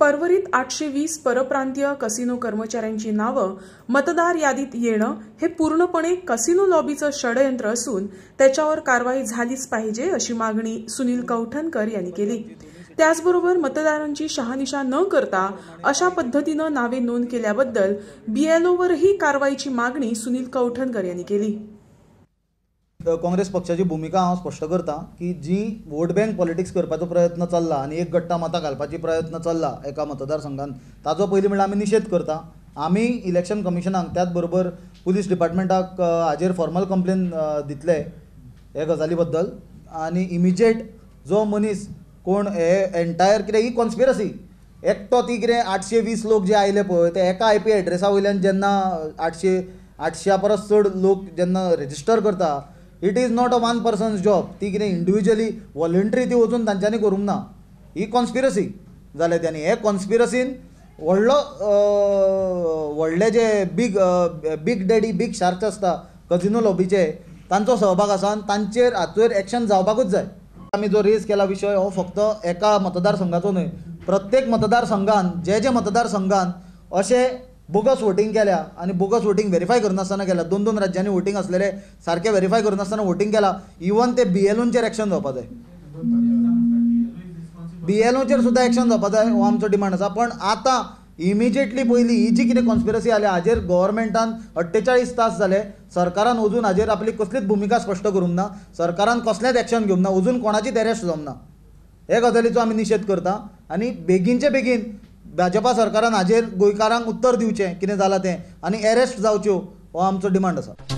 परवरीत आठशे वीस परप्रांतीय कसिनो कर्मचाऱ्यांची नावं मतदार यादीत येणं हे पूर्णपणे कसिनो लॉबीचं षडयंत्र असून त्याच्यावर कारवाई झालीच पाहिजे अशी मागणी सुनील कौठणकर यांनी केली. त्याचबरोबर मतदारांची शहानिशा न करता अशा पद्धतीनं नावे नोंद केल्याबद्दल बीएलओवरही कारवाईची मागणी सुनील कौठणकर यांनी केली. काँग्रेस पक्षाची भुमिका हांव स्पश्ट करता की जी वोट बँक पॉलिटिक्स करपाचो प्रयत्न चल्ला आनी एक गट्टा मतां घालपाची प्रयत्न चल्ला एका मतदारसंघात ताचो पयलीं म्हणल्यार आमी निशेध करता. आमी इलेक्शन कमिशनाक त्याच बरोबर पुलीस डिपार्टमेंटाक हाजेर फॉर्मल कंप्लेन दितले हे गजाली बद्दल. आनी इमिजिएट जो मनीस कोण हे एंटायर कितें ही कॉन्स्पिरसी एकटो ती कितें आठशे वीस लोक जे आयले पळय ते एका आय पी एड्रेसा वयल्यान जेन्ना आठशे आठश्या परस चड लोक जेन्ना रेजिस्टर करता it is not a one person's job ती कितें इंडिविज्युअली वॉलंटरी ती वचून तांच्यांनी करूंक ना. ही कॉन्स्पिरसी जालें त्यांनी. हे कॉन्स्पिरसीन व्हडलो व्हडले जे big big daddy big sharks आसता कजिनो लॉबीचे तांचो सहभाग आसा आनी तांचेर हाचेर एक्शन जावपाकूच जाय. आमी जो रेज केला विशय हो फक्त एका मतदारसंघाचो न्हय प्रत्येक मतदारसंघान जे जे मतदारसंघान अशें बोगस वोटींग केल्या आनी बोगस वोटींग व्हेरीफाय करनासतना केल्या. दोन दोन राज्यांनी वोटींग आसलेले सारकें व्हेरीफाय करनासतना वोटींग केला. इवन ते बी एल ओंचेर एक्शन जावपाक जाय बी एल ओचेर सुद्दां एक्शन जावपाक जाय हो आमचो डिमांड आसा पण आतां इमिजिएटली पहिली ही जी कितें कॉन्स्पिरसी आल्या हाजेर गव्हर्मेंटान अठ्ठेचाळीस तास जाले सरकारान अजून हाजेर आपली कसलीच भुमिका स्पश्ट करूंक ना. सरकारान कसलेंच एक्शन घेवंक ना. अजून कोणाची अरेस्ट जावंक ना. हे गजालीचो आमी निशेध करता. आनी बेगीनचे बेगीन भाजपा सरकारान हाजेर गोंयकारांक उत्तर दिवचें कितें जालां तें? आनी एरेस्ट जावच्यो हो आमचो डिमांड आसा.